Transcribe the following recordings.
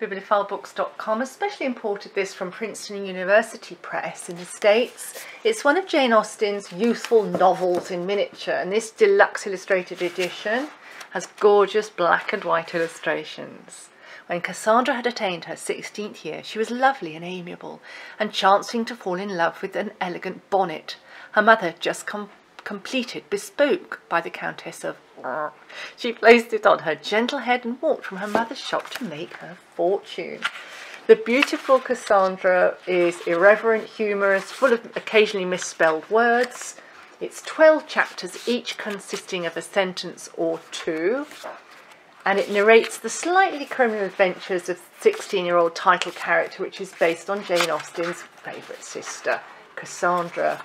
Bibliophilebooks.com especially imported this from Princeton University Press in the States. It's one of Jane Austen's youthful novels in miniature and this deluxe illustrated edition has gorgeous black and white illustrations. When Cassandra had attained her sixteenth year, she was lovely and amiable, and chancing to fall in love with an elegant bonnet her mother just com completed bespoke by the Countess of she placed it on her gentle head and walked from her mother's shop to make her fortune. The beautiful Cassandra is irreverent, humorous, full of occasionally misspelled words. It's 12 chapters, each consisting of a sentence or two. And it narrates the slightly criminal adventures of 16 year old title character, which is based on Jane Austen's favourite sister, Cassandra.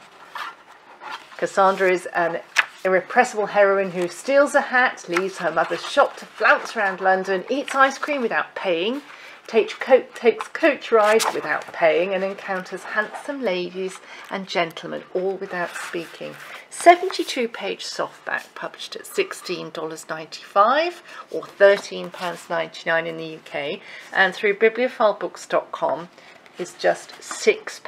Cassandra is an irrepressible heroine who steals a hat, leaves her mother's shop to flounce around London, eats ice cream without paying, takes, co takes coach rides without paying, and encounters handsome ladies and gentlemen, all without speaking. 72 page softback published at $16.95 or £13.99 in the UK, and through bibliophilebooks.com is just £6.